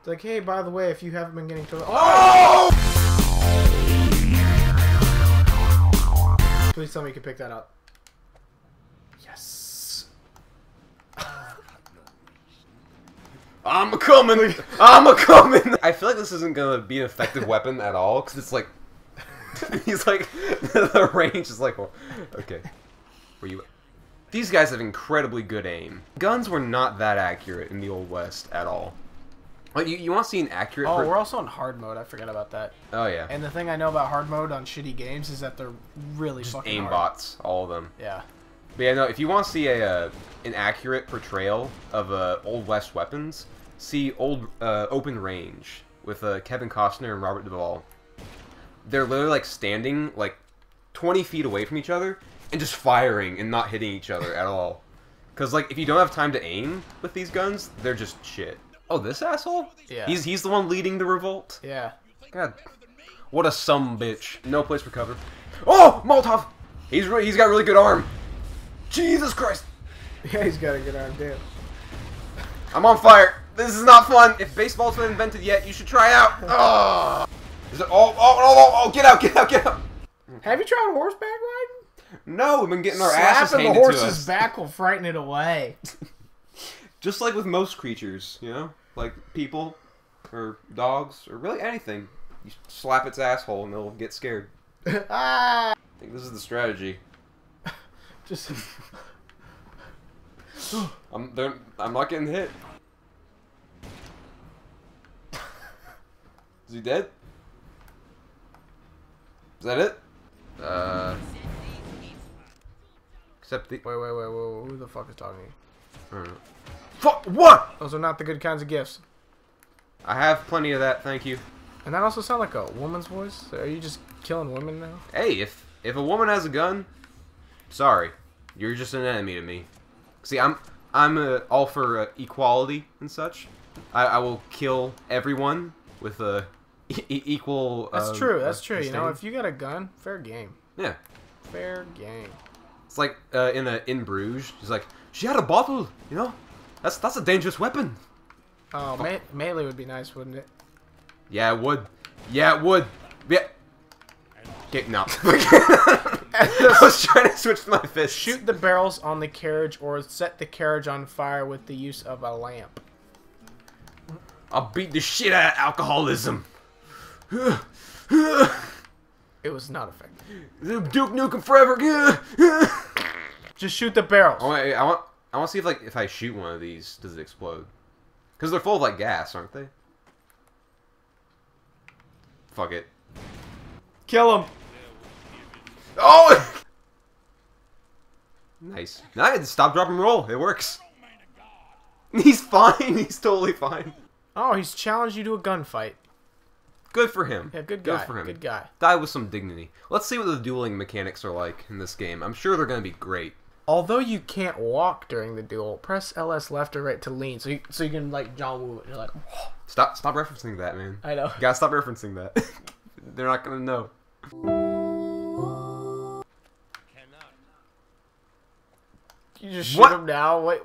It's like, hey, by the way, if you haven't been getting to oh! Please tell me you can pick that up. Yes. I'm a coming. I'm a coming. I feel like this isn't gonna be an effective weapon at all because it's like he's like the range is like well, okay. Were you? These guys have incredibly good aim. Guns were not that accurate in the old west at all. Like you, you want to see an accurate? Oh, we're also on hard mode. I forgot about that. oh yeah. And the thing I know about hard mode on shitty games is that they're really fucking aim hard. bots, all of them. Yeah. But yeah, no. If you want to see a uh, an accurate portrayal of uh, old west weapons, see old uh, open range with uh, Kevin Costner and Robert Duvall. They're literally like standing like twenty feet away from each other and just firing and not hitting each other at all. Because like if you don't have time to aim with these guns, they're just shit. Oh, this asshole? Yeah. He's he's the one leading the revolt. Yeah. God, what a some bitch. No place for cover. Oh, Molotov. He's re- he's got really good arm. Jesus Christ. Yeah, he's got a good arm too. I'm on fire. This is not fun. If baseball's been invented yet, you should try out. Oh. Is it? Oh, oh, oh, oh, oh, get out, get out, get out. Have you tried horseback riding? No, we've been getting our asses Slapping the handed to horse's us. back will frighten it away. Just like with most creatures, you know, like people or dogs or really anything. You slap its asshole and it'll get scared. ah! I think this is the strategy. Just I'm I'm not getting hit. Is he dead? Is that it? Uh. Except the. wait, wait, wait, wait, who the fuck is talking? I don't know. Fuck! What? Those are not the good kinds of gifts. I have plenty of that, thank you. And that also sound like a woman's voice. Are you just killing women now? Hey, if if a woman has a gun, sorry, you're just an enemy to me. See, I'm I'm uh, all for uh, equality and such. I, I will kill everyone with a e- equal. That's uh, true. That's uh, true. You know, if you got a gun, fair game. yeah, Fair game. it's like uh, in a in Bruges. He's like, she had a bottle. You know, that's that's a dangerous weapon. Oh, me- melee would be nice, wouldn't it? Yeah, it would. Yeah, it would. Yeah. Get no. I was trying to switch my fist. Shoot the barrels on the carriage or set the carriage on fire with the use of a lamp. I'll beat the shit out of alcoholism. It was not effective. Duke Nukem forever. Just shoot the barrels. I want, I want, I want to see if like if I shoot one of these, does it explode? Because they're full of like gas, aren't they? Fuck it. Kill him. Oh! nice. Nice. Stop, drop, and roll. It works. He's fine. He's totally fine. Oh, he's challenged you to a gunfight. Good for him. Yeah, good Good guy. for him. Good guy. Die with some dignity. Let's see what the dueling mechanics are like in this game. I'm sure they're going to be great. Although you can't walk during the duel, press LS left or right to lean, so you so you can like John Woo. You're like, Stop, stop referencing that, man. I know. You gotta stop referencing that. they're not gonna know. You just shoot What? him now. Wait,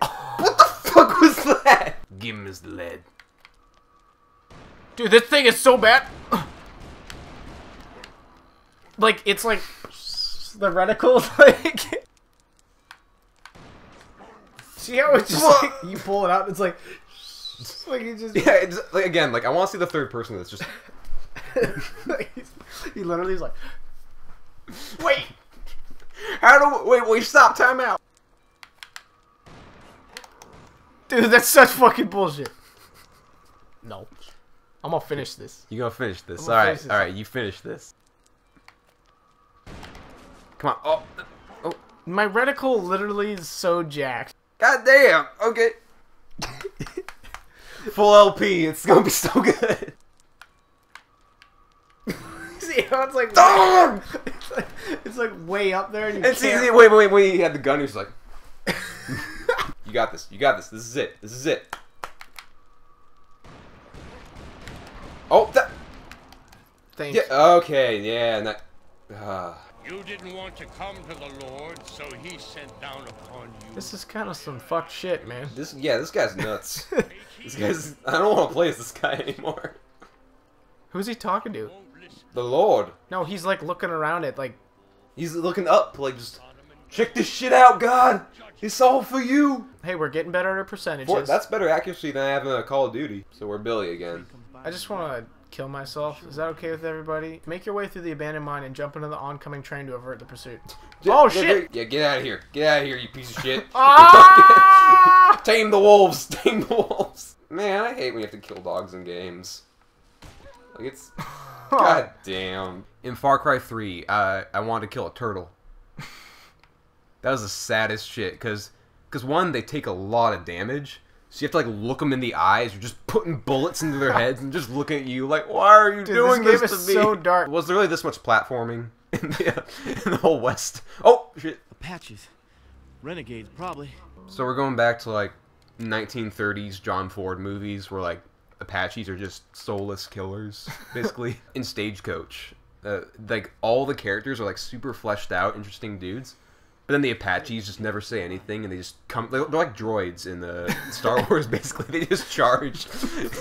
What the fuck was that? Give him his lead. dude, this thing is so bad. Like it's like the reticle, like. See how it's just like you pull it out. It's like, like you just. Yeah, it's, like again, like I want to see the third person that's just. he literally is like, wait. How do wait? Wait! Stop! Time out. Dude, that's such fucking bullshit. No. I'm gonna finish this. You gonna finish this? All right, all right. You finish this. Come on. Oh, oh. My reticle literally is so jacked. God damn. Okay. Full LP. It's gonna be so good. See how it's like, Darn! it's like it's like way up there and you see, can't. see, wait, wait, wait. He had the gun. He was like, "You got this. You got this. This is it. This is it." Oh, that. Thank Yeah. you. Okay. Yeah. And that. Uh, You didn't want to come to the Lord, so he sent down upon you. This is kind of some fucked shit, man. This yeah, this guy's nuts. this guy's. I don't want to play as this guy anymore. Who's he talking to? The Lord. No, he's like looking around at like. He's looking up, like just check this shit out, God. It's all for you. Hey, we're getting better at our percentages. Boy, that's better accuracy than I having a Call of Duty. So we're Billy again. I just want to kill myself. Is that okay with everybody? Make your way through the abandoned mine and jump into the oncoming train to avert the pursuit. Oh, shit! Yeah, get out of here. Get out of here, you piece of shit. Ah! Tame the wolves. Tame the wolves. Man, I hate when you have to kill dogs in games. Like it's. God damn. In Far Cry 3, uh, I wanted to kill a turtle. that was the saddest shit, because, cause one, they take a lot of damage, so you have to, like, look them in the eyes, you're just putting bullets into their heads and just looking at you like, why are you Dude, doing this this, game is to me? so dark. Was there really this much platforming in the, uh, in the whole West? Oh, shit. Apaches. Renegades, probably. So we're going back to like 1930s John Ford movies where like Apaches are just soulless killers, basically. In Stagecoach, uh, like all the characters are like super fleshed out, interesting dudes. But then the Apaches just never say anything, and they just come. They're, they're like droids in the Star Wars. Basically, they just charge.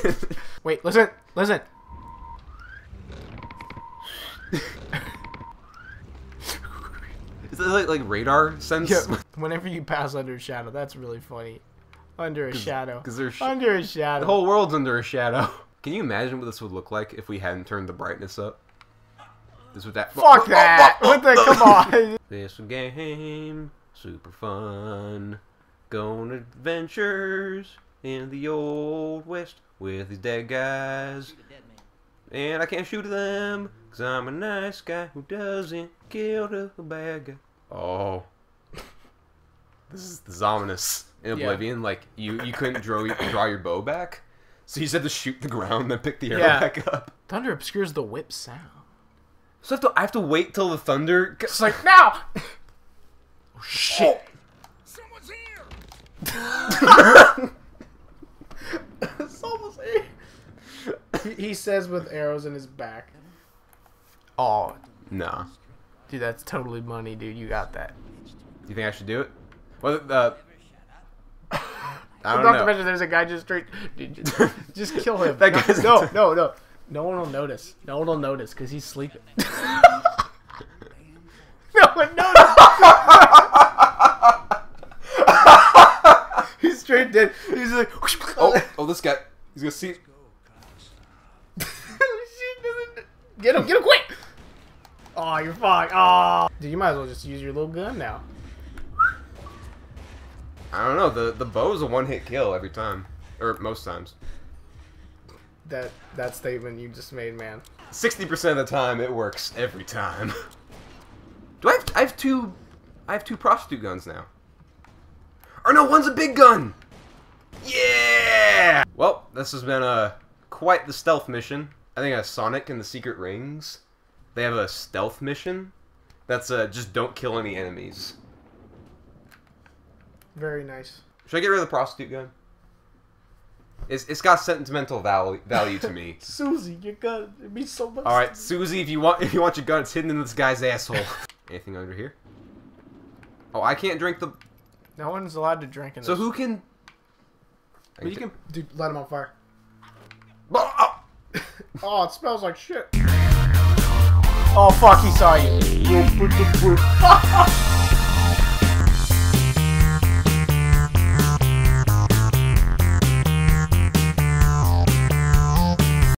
Wait, listen, listen. Is it like, like radar sense? Yeah, whenever you pass under a shadow, that's really funny. Under a shadow. 'cause there's sh- under a shadow. The whole world's under a shadow. Can you imagine what this would look like if we hadn't turned the brightness up? This would that. Fuck that! What the? Come on. This game, super fun. Going adventures in the old west with these dead guys. And I can't shoot them, cause I'm a nice guy who doesn't kill the bad guy. Oh. This is, this is ominous. In Yeah. Oblivion, like, you, you couldn't draw, draw your bow back, so you just had to shoot the ground, then pick the arrow Yeah. back up. Thunder obscures the whip sound. So I have to, I have to wait till the thunder. It's like now. Oh shit! Someone's here! It's almost he, he says with arrows in his back. Oh, Nah. dude, that's totally money, dude. You got that. Do you think I should do it? Well, uh, I don't Not to mention, there's a guy just straight. Dude, just, just kill him. That guy's- no, no, no. No one will notice. No one will notice because he's sleeping. no one noticed. he's straight dead. He's like, Oh, oh, this guy. He's gonna see. Get him, get him quick! Oh, you're fucked. Oh. Dude, you might as well just use your little gun now. I don't know. The the bow's a one hit kill every time, or most times. That that statement you just made, man. Sixty percent of the time, it works every time. Do I have? I have two. I have two prostitute guns now. Or no, one's a big gun. Well, this has been a quite the stealth mission. I think a Sonic and the Secret Rings. They have a stealth mission. That's uh, just don't kill any enemies. Very nice. Should I get rid of the prostitute gun? It's, it's got sentimental value value to me. Susie, your gun it means so much. All right, Susie, if you want if you want your gun, it's hidden in this guy's asshole. Anything under here? Oh, I can't drink the. No one's allowed to drink in this. So who can? But you can, dude, light him on fire. Oh, it smells like shit. Oh fuck, he saw you.